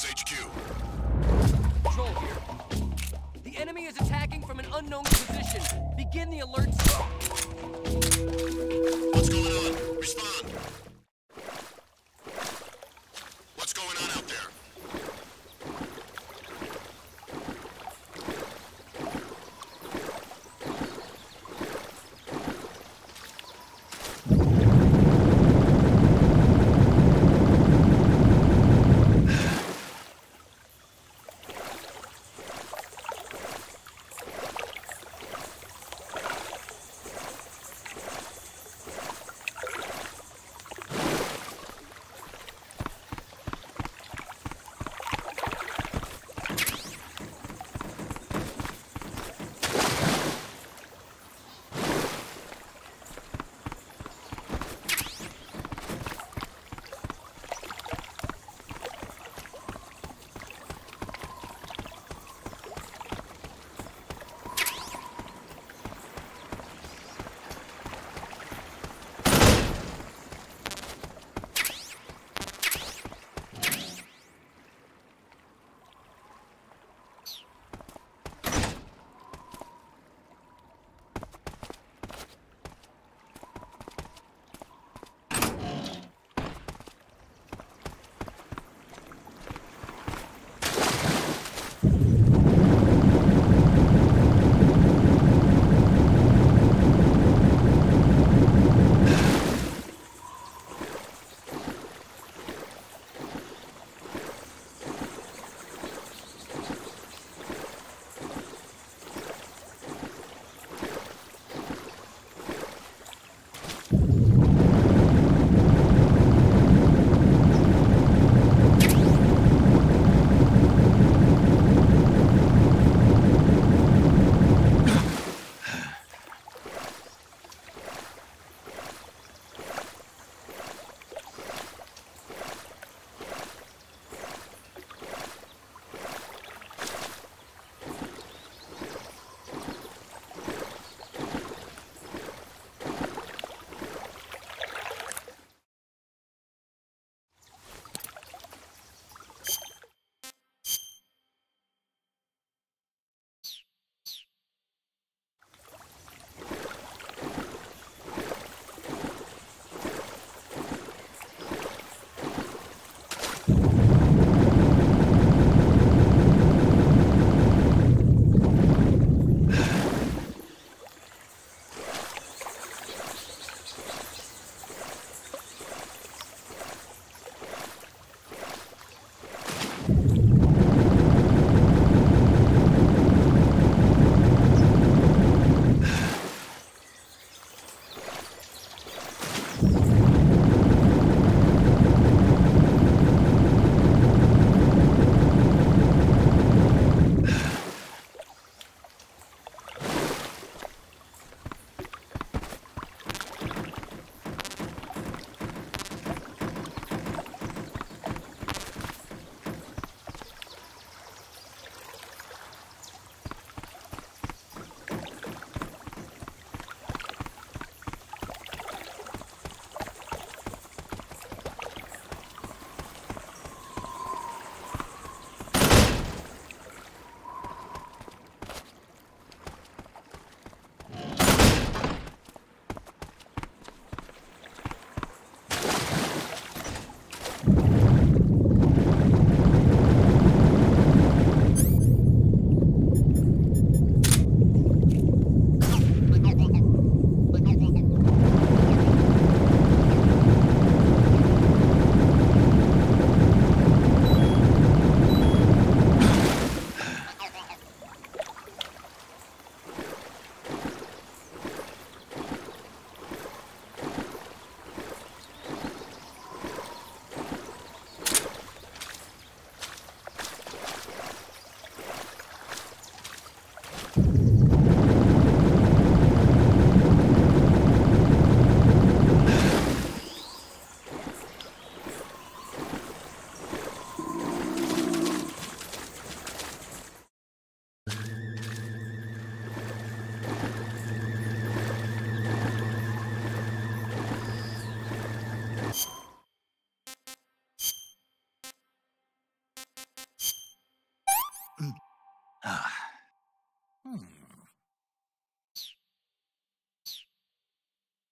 This is HQ. Control here. The enemy is attacking from an unknown position. Begin the alert. What's going on? Respond.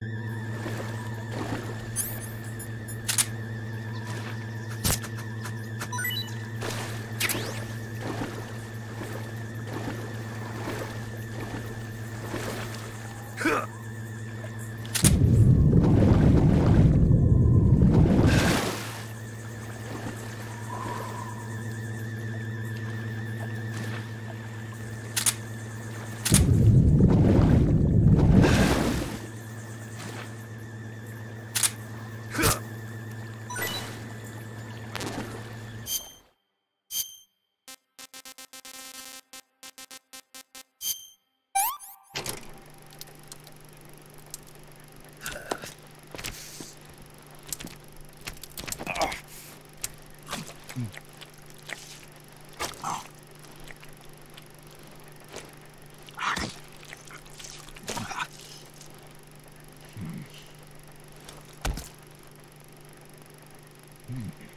Mm-hmm. Mm.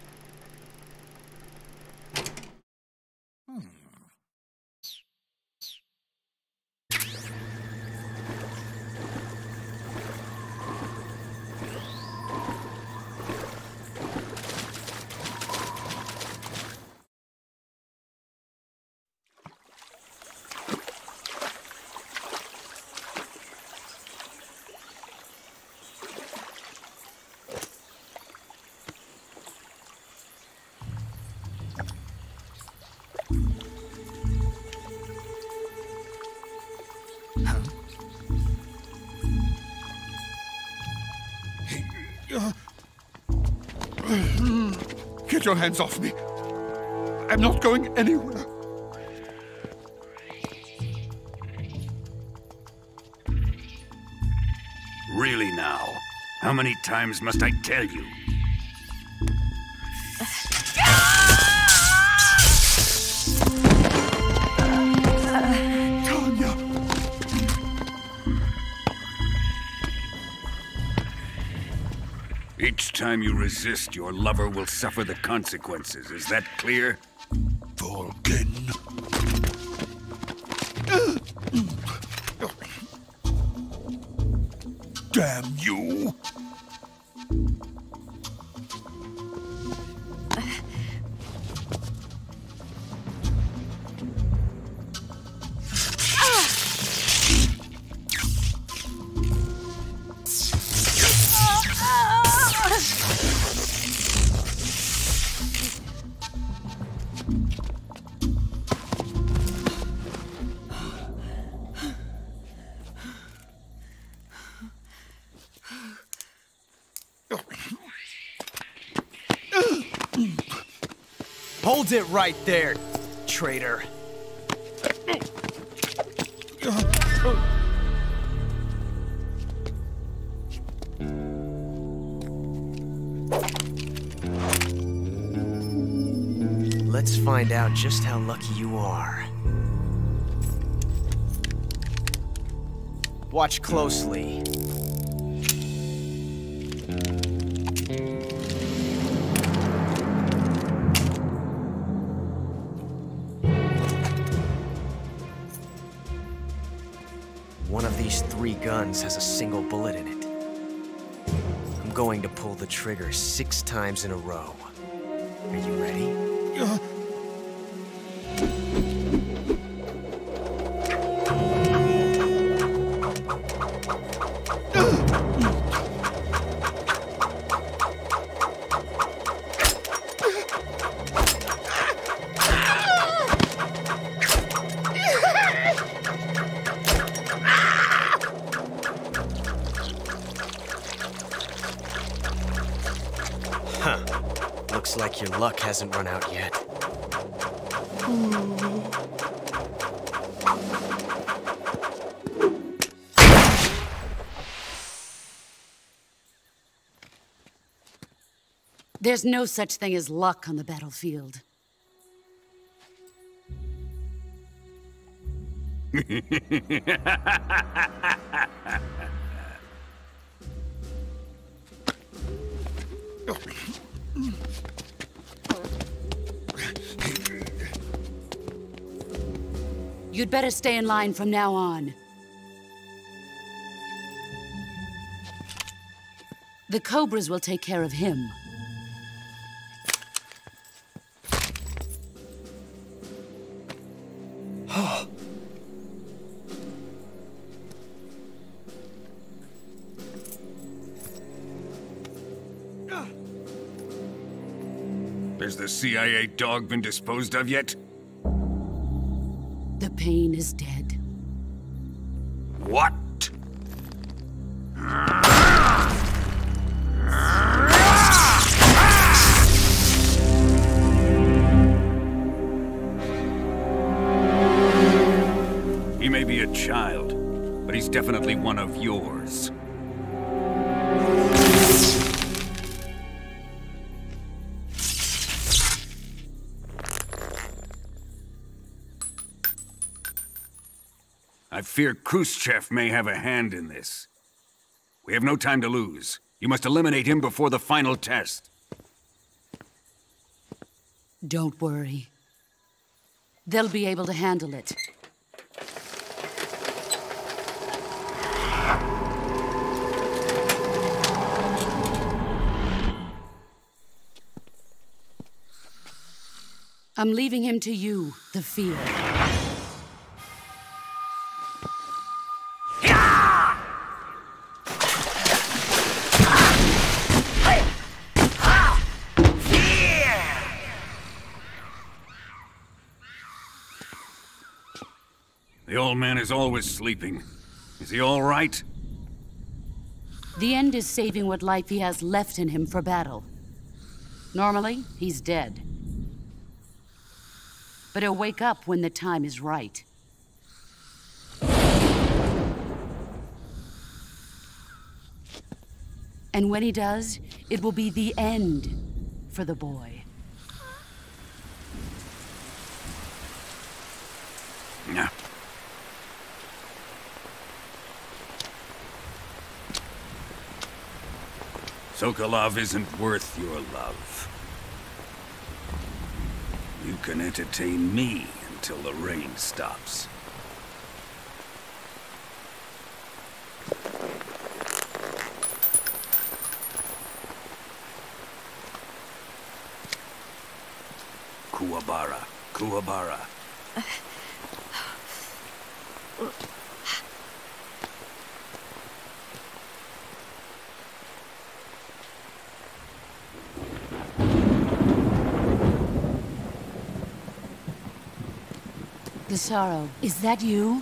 Get your hands off me. I'm not going anywhere. Really now? How many times must I tell you? Time you resist, your lover will suffer the consequences. Is that clear? Volgin. Damn you! Hold it right there, traitor. Let's find out just how lucky you are. Watch closely. Guns has a single bullet in it. I'm going to pull the trigger six times in a row. Like your luck hasn't run out yet. There's no such thing as luck on the battlefield. You'd better stay in line from now on. The Cobras will take care of him. Has the CIA dog been disposed of yet? Pain is dead. Fear Khrushchev may have a hand in this. We have no time to lose. You must eliminate him before the final test. Don't worry. They'll be able to handle it. I'm leaving him to you, the field. Man is always sleeping. Is he all right? The end is saving what life he has left in him for battle. Normally, he's dead. But he'll wake up when the time is right. And when he does, it will be the end for the boy. Yeah. Sokolov isn't worth your love. You can entertain me until the rain stops. Kuwabara, Kuwabara. Gusaro, is that you?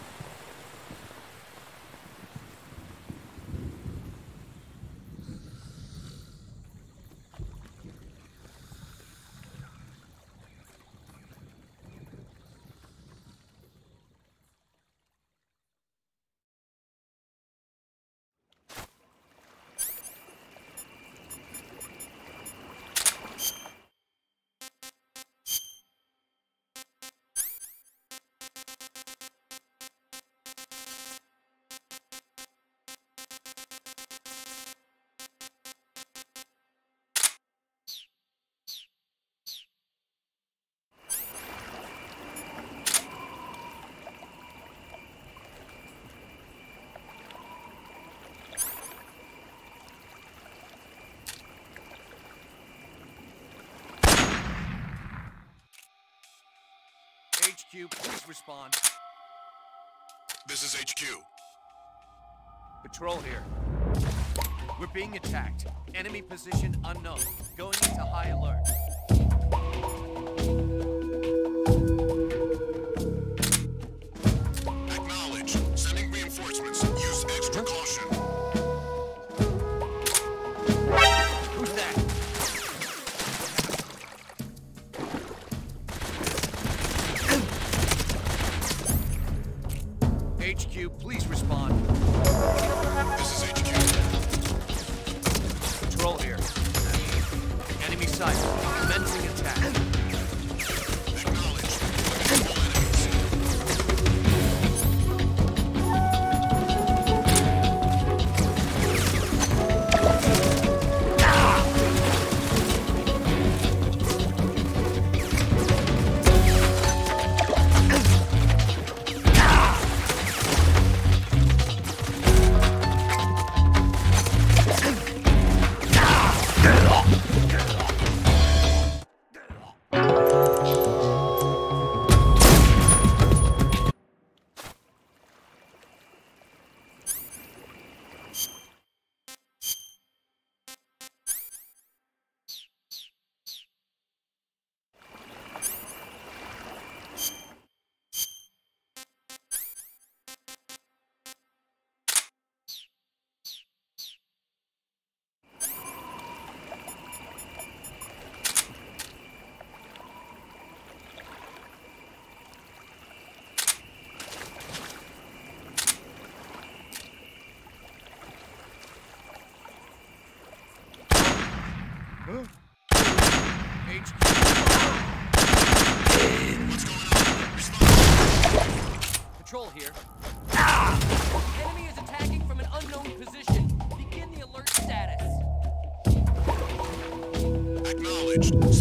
HQ, please respond. This is HQ. Patrol here. We're being attacked. Enemy position unknown. Going into high alert. Here. The enemy is attacking from an unknown position. Begin the alert status. Acknowledged.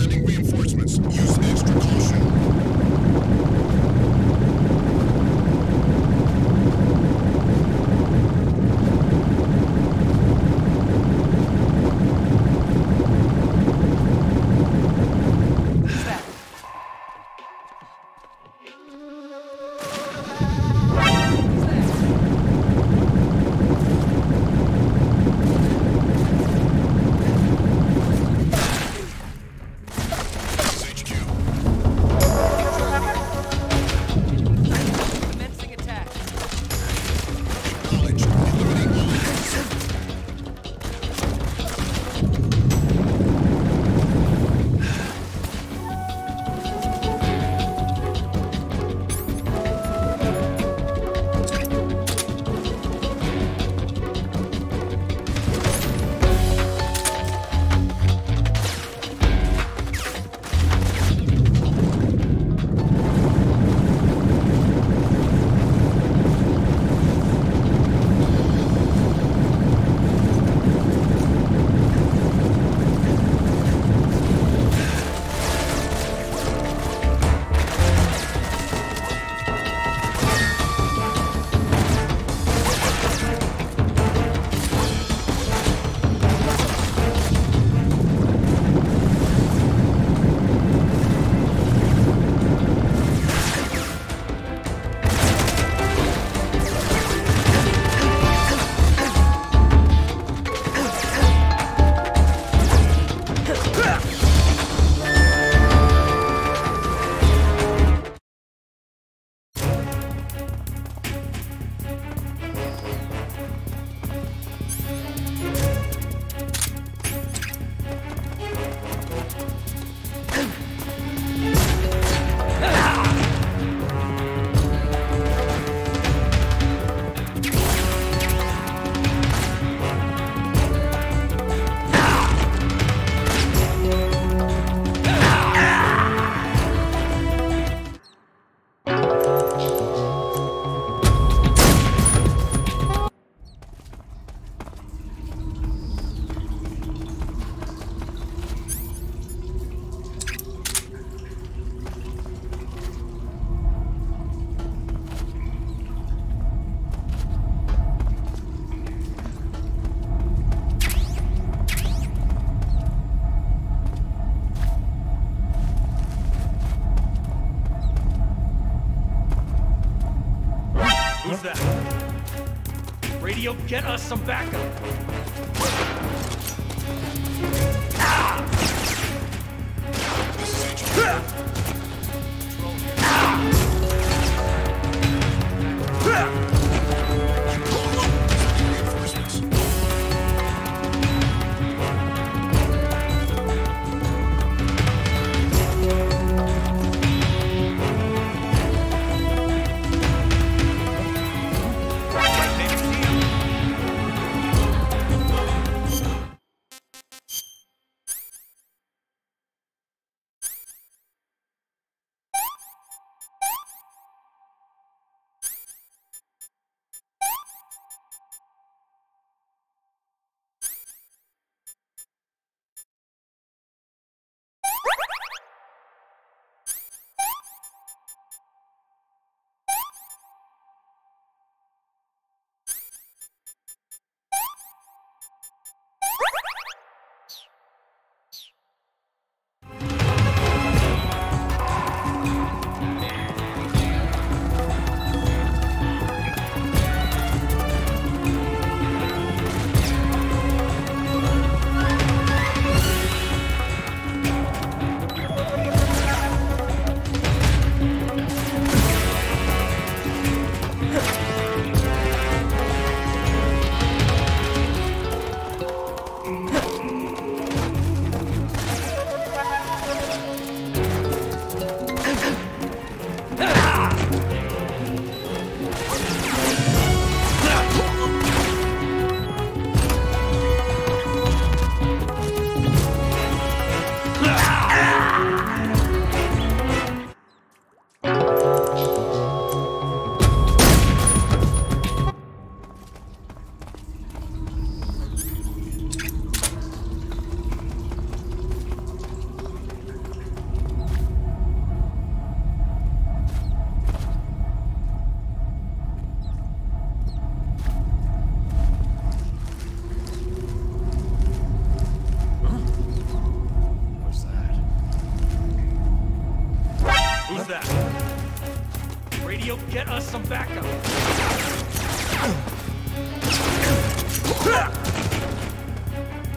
Who's that? Radio, get us some backup.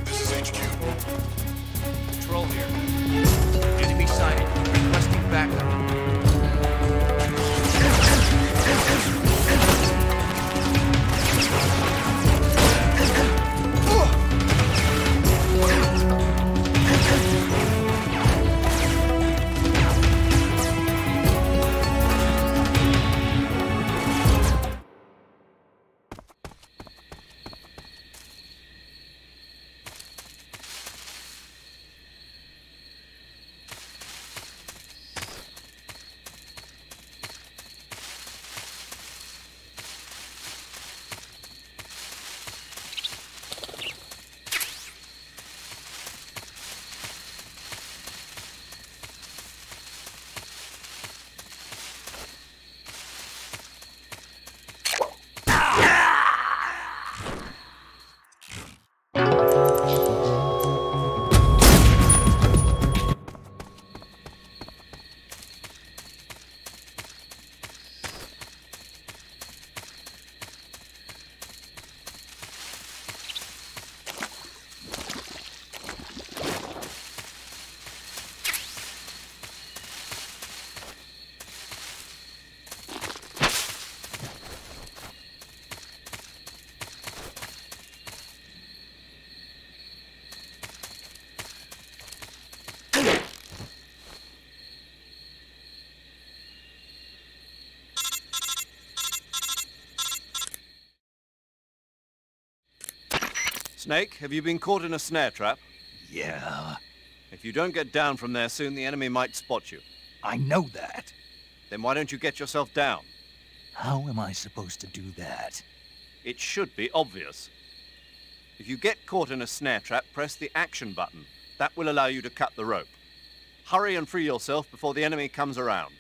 This is HQ. Control here. Enemy sighted. Requesting backup. Snake, have you been caught in a snare trap? Yeah, If you don't get down from there soon, the enemy might spot you. I know that. Then why don't you get yourself down? How am I supposed to do that? It should be obvious. If you get caught in a snare trap, press the action button. That will allow you to cut the rope. Hurry and free yourself before the enemy comes around.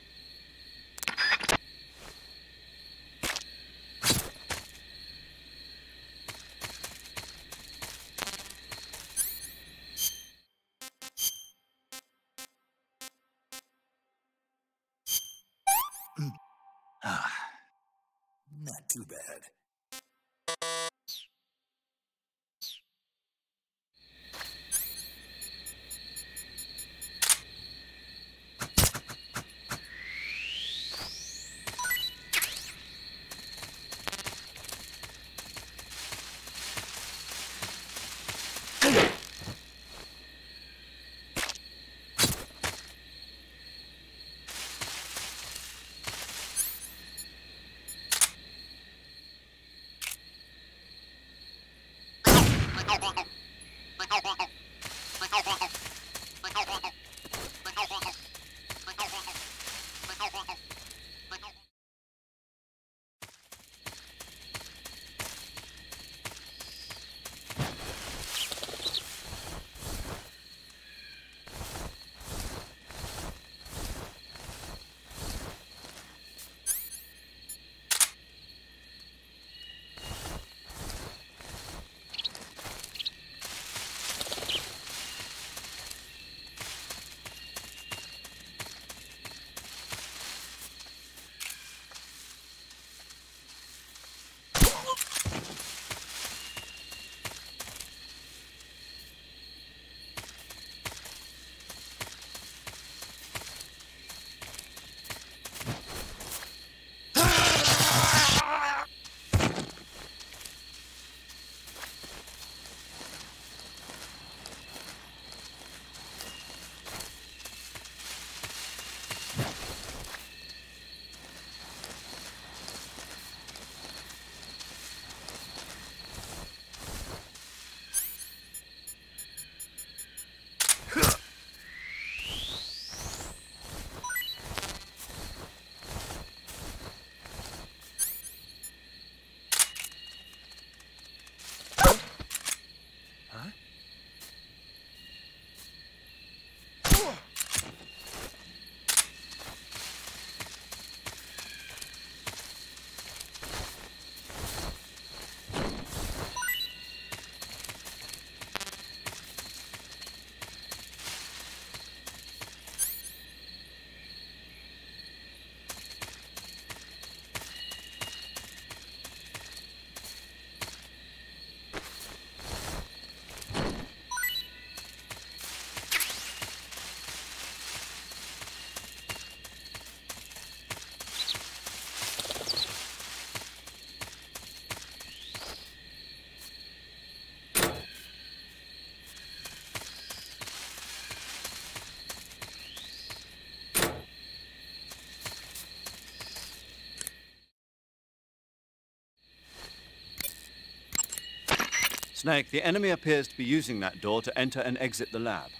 Snake, the enemy appears to be using that door to enter and exit the lab.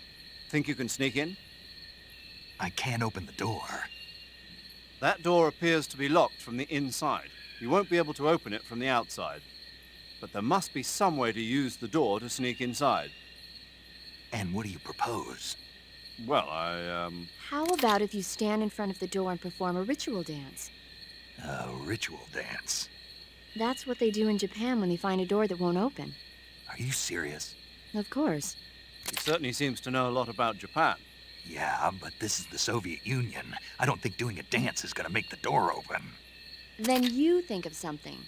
Think you can sneak in? I can't open the door. That door appears to be locked from the inside. You won't be able to open it from the outside. But there must be some way to use the door to sneak inside. And what do you propose? Well, I, um... How about if you stand in front of the door and perform a ritual dance? A ritual dance. That's what they do in Japan when they find a door that won't open. Are you serious? Of course. He certainly seems to know a lot about Japan. Yeah, but this is the Soviet Union. I don't think doing a dance is gonna make the door open. Then you think of something.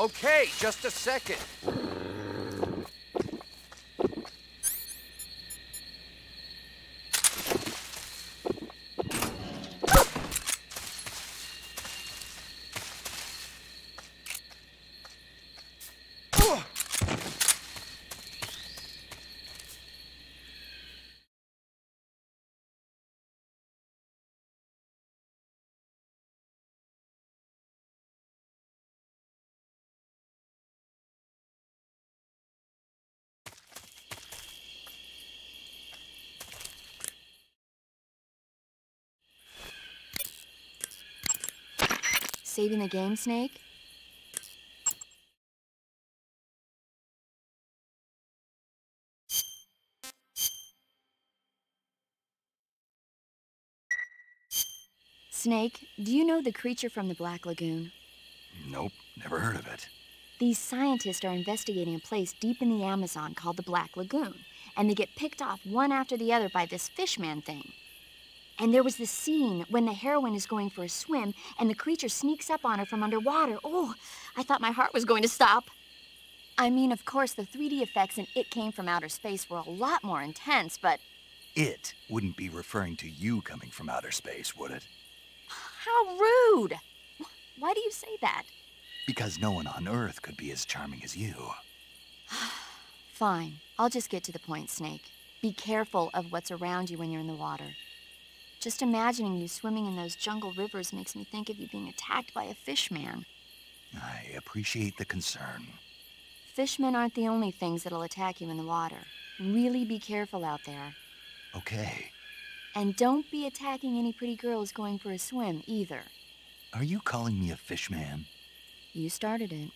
Okay, just a second. Saving the game, Snake? Snake, do you know the creature from the Black Lagoon? Nope, never heard of it. These scientists are investigating a place deep in the Amazon called the Black Lagoon, and they get picked off one after the other by this fishman thing. And there was this scene when the heroine is going for a swim and the creature sneaks up on her from underwater. Oh, I thought my heart was going to stop. I mean, of course, the 3D effects in It Came from Outer Space were a lot more intense, but It wouldn't be referring to you coming from outer space, would it? how rude! Why do you say that? Because no one on Earth could be as charming as you. Fine, I'll just get to the point, Snake. Be careful of what's around you when you're in the water. Just imagining you swimming in those jungle rivers makes me think of you being attacked by a fishman. I appreciate the concern. Fishmen aren't the only things that'll attack you in the water. Really be careful out there. Okay. And don't be attacking any pretty girls going for a swim either. Are you calling me a fishman? You started it.